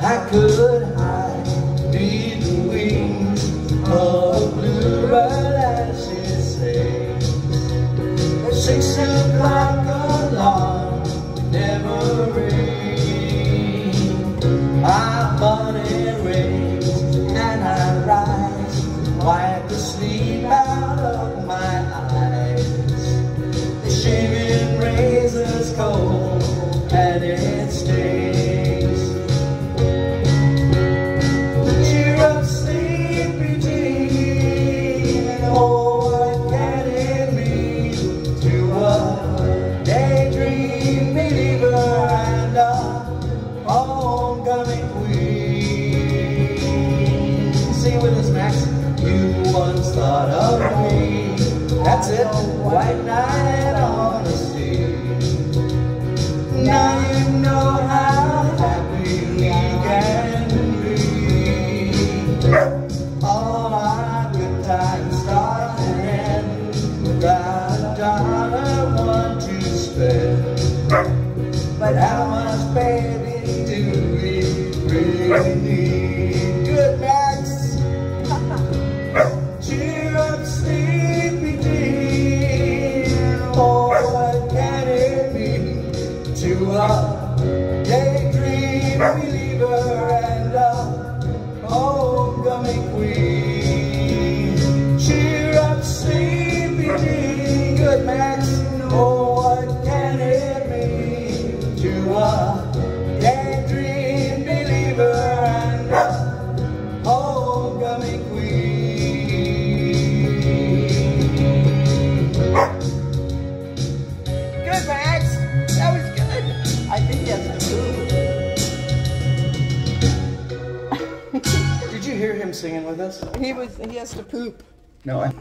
I could hide beneath the wings of blue right as she say. Six o'clock alarm never rings. coming queen. Sing with us, Max. You once thought of me. That's it. White night. Daydreaming hear him singing with us? He was. He has to poop. No, I.